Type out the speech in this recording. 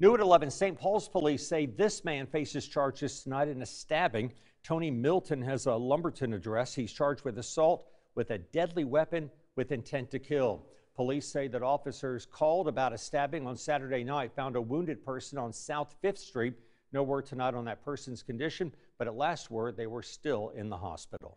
New at 11, St. Pauls police say this man faces charges tonight in a stabbing. Tony Milton has a Lumberton address. He's charged with assault with a deadly weapon with intent to kill. Police say that officers called about a stabbing on Saturday night found a wounded person on South 5th Street. No word tonight on that person's condition, but at last word, they were still in the hospital.